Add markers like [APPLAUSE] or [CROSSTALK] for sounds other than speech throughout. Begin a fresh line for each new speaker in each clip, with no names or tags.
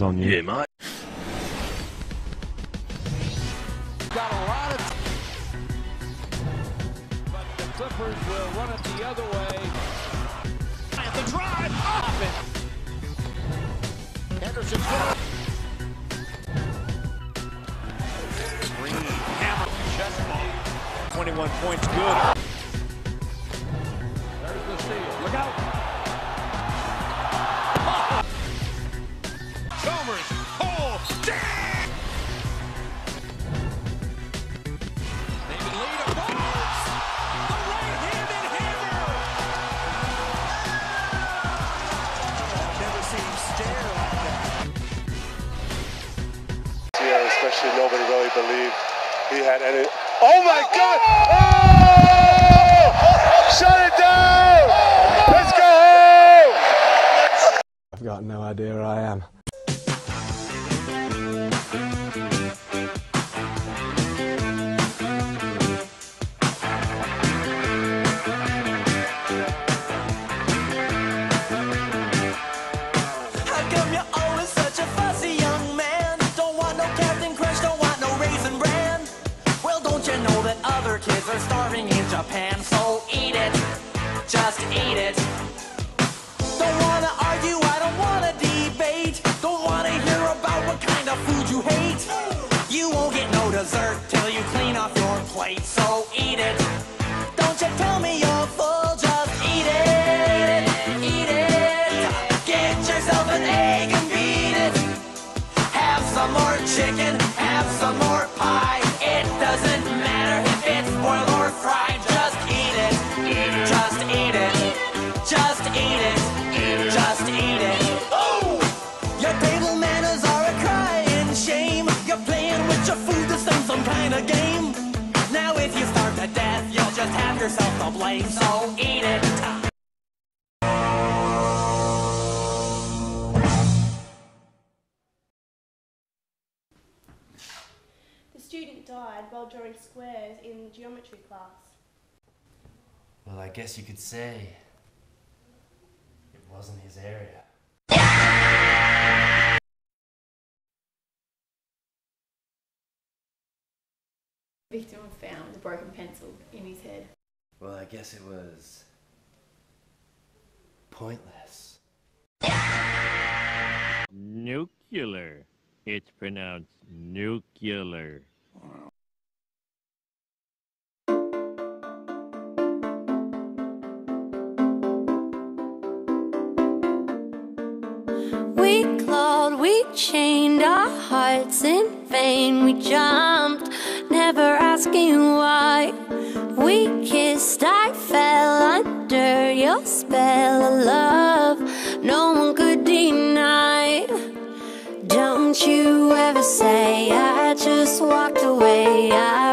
it's on you.
Yeah, mate.
Got a lot of. But the Clippers run it the other way. The drive, off it. Green hammer chest ball. 21 points good.
Yeah, especially nobody really believed he had any. Oh my God! Oh! oh! Shut it down! Let's go home!
I've got no idea where I am.
Eat it. Don't wanna argue, I don't wanna debate. Don't wanna hear about what kind of food you hate. You won't get no dessert till you clean off your plate. So eat it. Don't you tell me you're full, just eat it. Eat it. Get yourself an egg and beat it. Have some more chicken, have some more have yourself to blame. So eat it.
The student died while drawing squares in geometry class.
Well, I guess you could say it wasn't his area.
victim found with a broken pencil in his head.
Well, I guess it was pointless.
Nuclear. It's pronounced nuclear.
We clawed, we chained our hearts in vain. We jumped, never asking why. We kissed, I fell under your spell of love. No one could deny. Don't you ever say I just walked away. I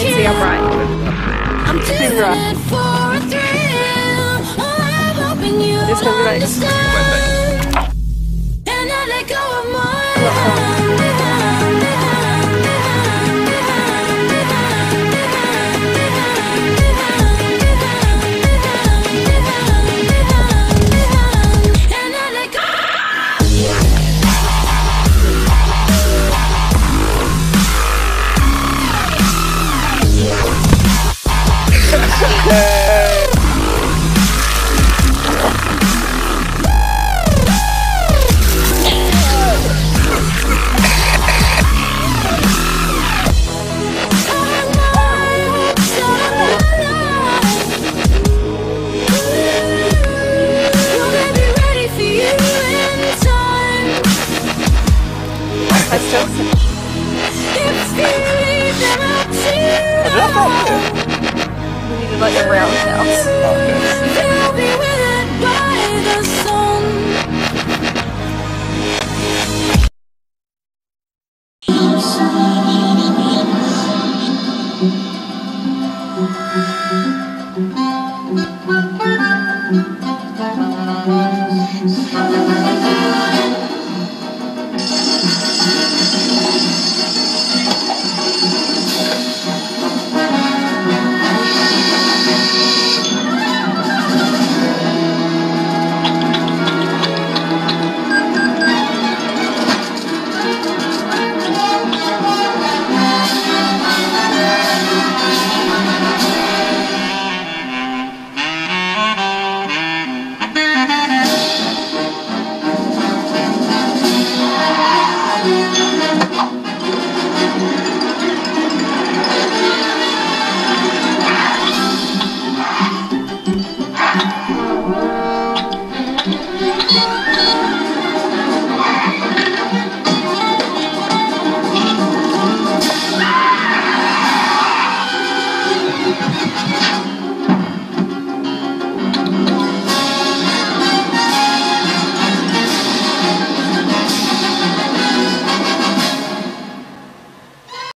Izzy, I'm right. I'm [LAUGHS] too right. for a thrill. I'm hoping you this understand. And I let go of my heart.